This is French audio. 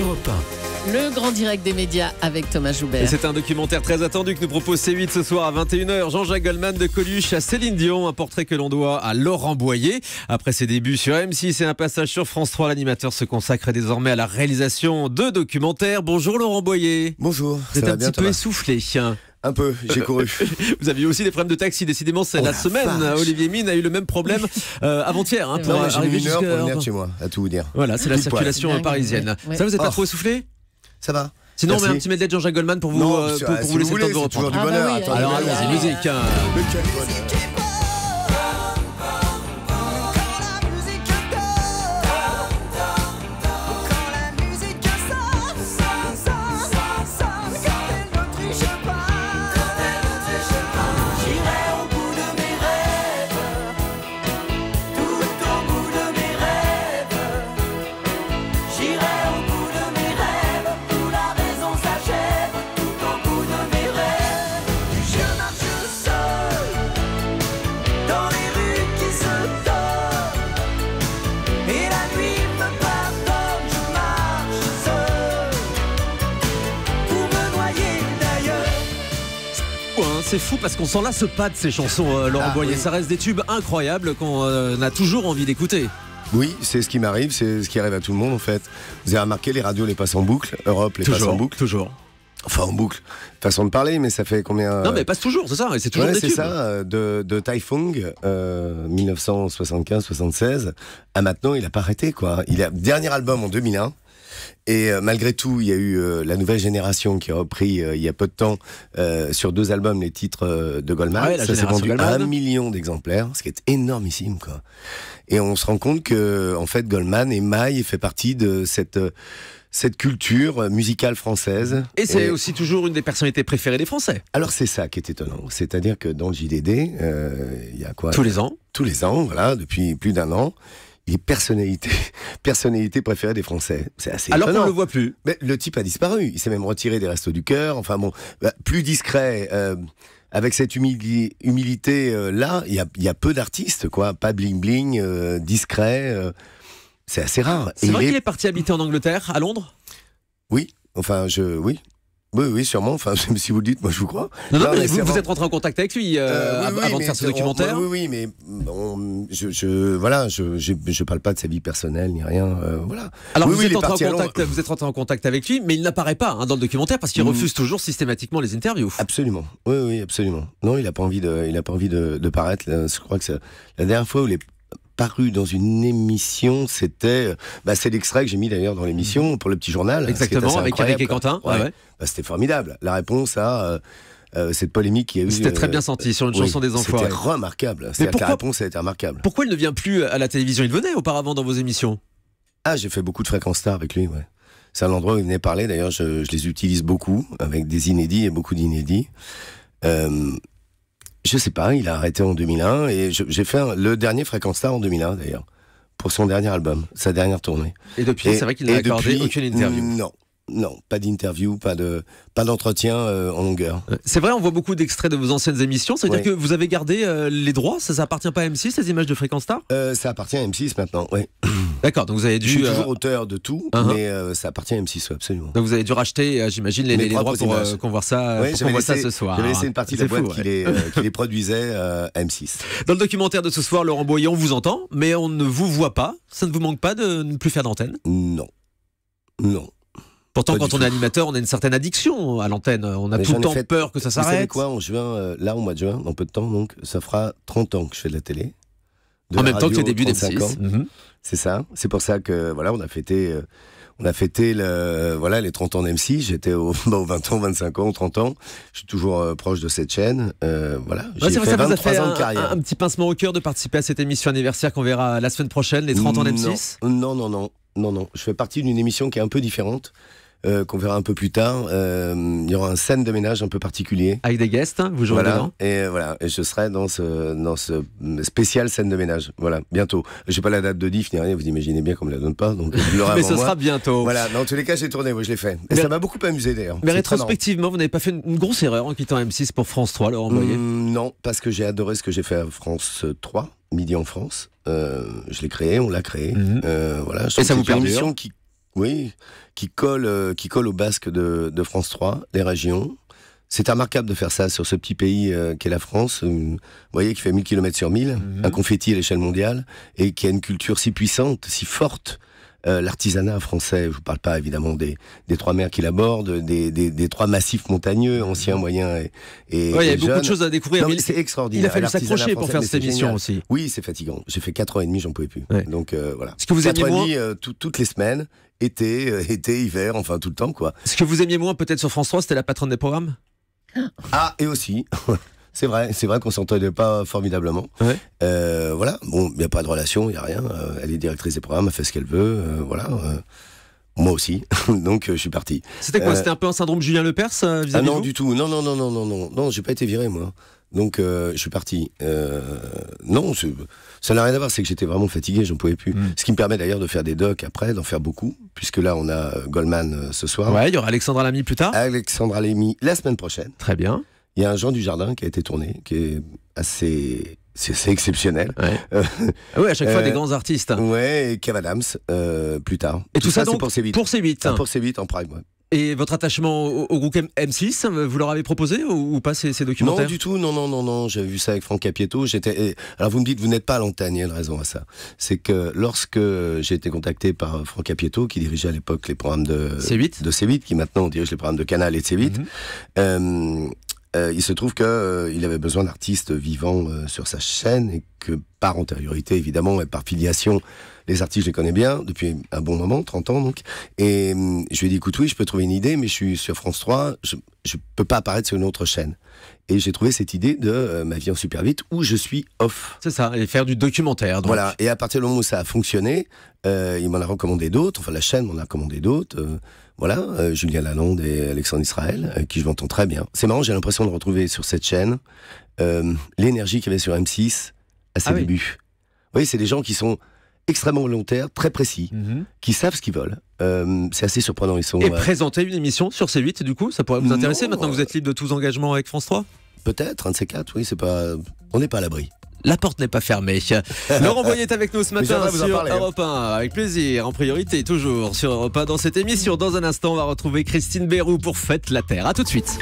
Europe Le grand direct des médias avec Thomas Et Joubert. c'est un documentaire très attendu que nous propose C8 ce soir à 21h. Jean-Jacques Goldman de Coluche à Céline Dion, un portrait que l'on doit à Laurent Boyer. Après ses débuts sur M6 et un passage sur France 3, l'animateur se consacre désormais à la réalisation de documentaires. Bonjour Laurent Boyer. Bonjour, Vous êtes va un bien petit peu Thomas? essoufflé. Un peu, j'ai couru. Vous aviez aussi des problèmes de taxi, décidément, c'est Oh la, la semaine. vache. Olivier Mine a eu le même problème euh, avant-hier hein, pour Non, arriver une heure pour venir de chez moi, à tout vous dire. Voilà, c'est la circulation Dingue, parisienne. ouais. Ça, vous êtes pas Oh. trop essoufflé Ça va Sinon, on met Merci. un petit medley de Jean-Jacques Goldman pour vous, Non, euh, pour, pour si vous laisser vous le temps de vous toujours du Ah bah bonheur. oui, attendez, Alors allez, allons-y, allez. musique. hein. C'est fou parce qu'on s'en lasse pas de ces chansons, euh, Laurent Ah, Boyer. oui. Ça reste des tubes incroyables qu'on euh, a toujours envie d'écouter. Oui, c'est ce qui m'arrive, c'est ce qui arrive à tout le monde en fait. Vous avez remarqué, les radios les passent en boucle, Europe les passe en boucle. toujours. Enfin en boucle, façon de parler, mais ça fait combien Non, mais passe toujours, c'est ça. C'est toujours Ouais, des c'est ça, euh, de, de Taifung, euh, 1975-76, à maintenant, il a pas arrêté, quoi. Il a dernier album en 2001. Et euh, malgré tout, il y a eu euh, la nouvelle génération qui a repris euh, il y a peu de temps sur deux albums les titres de Goldman. Ouais, la Ça s'est vendu à un million d'exemplaires, ce qui est énormissime, quoi. Et on se rend compte que, en fait, Goldman émaille et fait partie de cette cette culture musicale française. Et c'est aussi toujours une des personnalités préférées des Français. Alors c'est ça qui est étonnant, c'est-à-dire que dans le JDD, il y a quoi? Tous les ans. Tous les ans, voilà, depuis plus d'un an, il est personnalité, personnalité préférée des Français. C'est assez Alors qu'on ne le voit plus. Mais le type a disparu. Il s'est même retiré des restos du cœur. Enfin bon, bah, plus discret. euh, avec cette humili- humilité euh, là, il y a, il y a peu d'artistes, quoi. Pas bling bling, euh, discret. c'est assez rare. C'est vrai il qu'il est- est parti habiter en Angleterre, à Londres? Oui. Enfin, je, oui. Oui, oui, sûrement. Enfin, si vous le dites, moi, je vous crois. Non, non, Non, mais mais vous, vous êtes rentré en contact avec lui euh, Euh, oui, av- oui, avant de faire ce on- documentaire Oui, oui, mais on- je, je- voilà, je, je, je parle pas de sa vie personnelle ni rien. euh, voilà. Alors Oui, vous, êtes il est entré en contact, vous êtes rentré en contact avec lui, mais il n'apparaît pas hein, dans le documentaire parce qu'il Mm. refuse toujours systématiquement les interviews. Absolument. Oui, oui, absolument. Non, il a pas envie de, il a pas envie de, de paraître. là. Je crois que c'est la dernière fois où il est paru dans une émission, c'était, bah, c'est l'extrait que j'ai mis d'ailleurs dans l'émission pour le petit journal. Exactement, avec Eric et. Quentin. Ouais. Ouais, ouais. Bah, c'était formidable. La réponse à euh, euh, cette polémique qui a eu. C'était très euh, bien senti sur une oui, chanson des enfoirés. C'était remarquable. Pourquoi- la réponse a été remarquable. Pourquoi il ne vient plus à la télévision? Il venait auparavant dans vos émissions. Ah, j'ai fait beaucoup de fréquences stars avec lui, ouais. C'est un endroit où il venait parler, d'ailleurs, je, je les utilise beaucoup, avec des inédits et beaucoup d'inédits. Euh, je sais pas, il a arrêté en 2001, et j'ai fait un- le dernier fréquence star en 2001, d'ailleurs, pour son dernier album, sa dernière tournée. Et depuis, c'est vrai qu'il n'a accordé depuis, aucune interview. Non, non, pas d'interview, pas de, pas d'entretien euh, en longueur. Euh, C'est vrai, on voit beaucoup d'extraits de vos anciennes émissions. C'est-à-dire Ouais. que vous avez gardé euh, les droits, ça, ça appartient pas à M6, ces images de Fréquence Star? Euh, ça appartient à M6 maintenant, oui. D'accord, donc vous avez Je suis dû, euh, toujours auteur de tout, uh-huh. mais euh, ça appartient à M6, ouais, absolument. donc vous avez dû racheter, euh, j'imagine, les, droits pour qu'on voit ça, Ouais, pour ça ce soir. J'avais laissé une partie de la boîte qui, les, qui les produisait à M6. Dans le documentaire de ce soir, Laurent Boyer, on vous entend, mais on ne vous voit pas. Ça ne vous manque pas de ne plus faire d'antenne? Non. Non. Pourtant, Pas quand on est animateur, on a une certaine addiction à l'antenne. On a Mais tout le temps fait- peur que ça Vous savez s'arrête. quoi En juin, euh, là, au mois de juin, dans peu de temps, donc, ça fera 30 ans que je fais de la télé. De En même temps que les débuts 35 ans. d'M6. Mhm. C'est ça. C'est pour ça que, voilà, on a fêté, euh, on a fêté le, voilà, les 30 ans d'M6. J'étais au, bah, aux 20 ans, 25 ans, 30 ans. Je suis toujours euh, proche de cette chaîne. Euh, voilà. J'ai Ouais, c'est fait ça vous a 23 fait ans un, de carrière. un- un petit pincement au cœur de participer à cette émission anniversaire qu'on verra la semaine prochaine, les 30 ans d'M6 Non, non, non, non, non. Je fais partie d'une émission qui est un peu différente, euh, qu'on verra un peu plus tard. Euh, il y aura un scène de ménage un peu particulier. Avec des guests, hein, vous jouerez Voilà. dedans. Et euh, voilà. Et je serai dans ce, dans ce spécial scène de ménage. Voilà. Bientôt. J'ai pas la date de diff ni rien. Vous imaginez bien qu'on me la donne pas. Donc, je Mais ce moi. sera bientôt. Voilà. Dans tous les cas, j'ai tourné. Oui, je l'ai fait. Et Mais- ça m'a beaucoup amusé d'ailleurs. Mais rétrospectivement, vous n'avez pas fait une, grosse erreur en quittant M6 pour France 3, Laurent Boyer? Hum, non, parce que j'ai adoré ce que j'ai fait à France 3, Midi en France. Euh, je l'ai créé, on l'a créé. Euh, voilà. Je Et ça vous une qui Oui, qui colle, euh, qui colle au basque de, de France 3, les régions. C'est remarquable de faire ça sur ce petit pays euh, qu'est la France, euh, vous voyez, qui fait 1000 km sur 1000, Mhm. un confetti à l'échelle mondiale, et qui a une culture si puissante, si forte. Euh, L'artisanat français, je vous parle pas évidemment des, des trois mers qui l'abordent, des, des, des trois massifs montagneux, anciens, moyens et, et, Ouais, il y a beaucoup de choses à découvrir. C'est extraordinaire. il a fallu s'accrocher pour faire cette émission aussi. Oui, c'est fatigant. J'ai fait 4 ans et demi, j'en pouvais plus. Ouais. Donc euh, voilà. Ce que vous 4 aimiez moins, euh, tout- toutes les semaines, été, euh, été, hiver, enfin tout le temps quoi. ce que vous aimiez moins peut-être sur France 3, c'était la patronne des programmes? Ah, et aussi, c'est vrai, c'est vrai qu'on s'entendait pas formidablement. Ouais. Euh, voilà, bon, il n'y a pas de relation, il n'y a rien. Euh, elle est directrice des programmes, elle fait ce qu'elle veut, euh, voilà. euh, moi aussi, donc euh, je suis parti. C'était quoi Euh, C'était un peu un syndrome Julien Lepers euh, Ah vis-à-vis de non, vous du tout, non, non, non, non, non, non, non, j'ai pas été viré moi. Donc je suis parti. Euh, non, c'est- ça n'a rien à voir, c'est que j'étais vraiment fatigué, j'en pouvais plus. Mm. Ce qui me permet d'ailleurs de faire des docs après, d'en faire beaucoup, puisque là on a Goldman ce soir. Ouais, il y aura Alexandra Lamy plus tard. Alexandra Lémy la semaine prochaine. Très bien. Il y a un Jean du Jardin qui a été tourné, qui est assez, c'est exceptionnel. Ouais. Euh, Ah à chaque fois euh, des grands artistes. Ouais, et Kev Adams euh, plus tard. Et tout, ça, c'est donc pour C8. pour C8. Ah, pour C8 en prime. ouais. Et votre attachement au, au groupe M- M6, vous leur avez proposé ou, ou pas ces, ces Non documentaires du tout, non non non non. J'avais vu ça avec Franck Capietto. J'étais. Alors vous me dites, vous n'êtes pas à l'antenne. Il y a une raison à ça. C'est que lorsque j'ai été contacté par Franck Capietto, qui dirigeait à l'époque les programmes de C8 de C8, qui maintenant dirige les programmes de Canal et de C8, Mhm. Euh, euh, il se trouve que euh, il avait besoin d'artistes vivants euh, sur sa chaîne et que par antériorité évidemment et par filiation les artistes je les connais bien depuis un bon moment 30 ans donc et euh, je lui ai dit écoute oui je peux trouver une idée mais je suis sur France 3 je je peux pas apparaître sur une autre chaîne et j'ai trouvé cette idée de ma vie en super vite où je suis off C'est ça, et faire du documentaire. donc. voilà et à partir du moment où ça a fonctionné il m'en a recommandé d'autres enfin la chaîne m'en a recommandé d'autres voilà, euh, Julien Lalonde et Alexandre Israël, euh, qui je m'entends très bien. C'est marrant, j'ai l'impression de retrouver sur cette chaîne euh, l'énergie qu'il y avait sur M6 à ses Ah oui. débuts. Oui, c'est des gens qui sont extrêmement volontaires, très précis, Mhm. qui savent ce qu'ils veulent. Euh, c'est assez surprenant, ils sont Et euh, présenter une émission sur C8, du coup, ça pourrait vous Non, intéresser maintenant que vous êtes libre de tous engagements avec France 3 peut-être un de ces quatre. Oui, c'est pas, on n'est pas à l'abri. La porte n'est pas fermée. Laurent Boyer est avec nous ce matin sur hein. Europe 1. Avec plaisir, en priorité, toujours sur Europe 1 dans cette émission. Dans un instant, on va retrouver Christine Bérou pour Fête la Terre. A tout de suite.